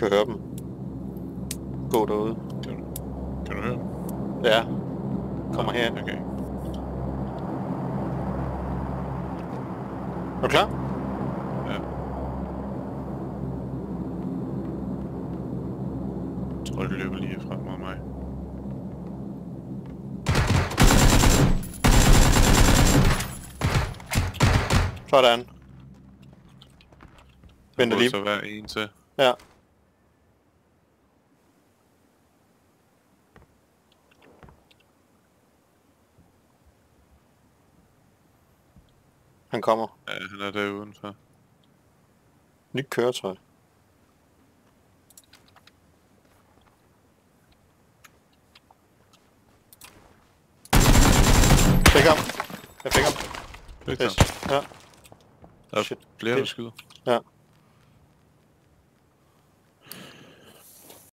Kan høre dem. Gå derude. Kan du høre? dem? Ja. Kommer her. Okay. Er du klar? Ja. Jeg tror, de løber lige frem mod mig. Sådan. Venter lige. så være en til. Ja. Han kommer. Ja, han er der udenfor. Nyt køretøj. Fik ham. Jeg fik ham. Fik ham. Ja. Der er Shit. flere, der skyder. Ja.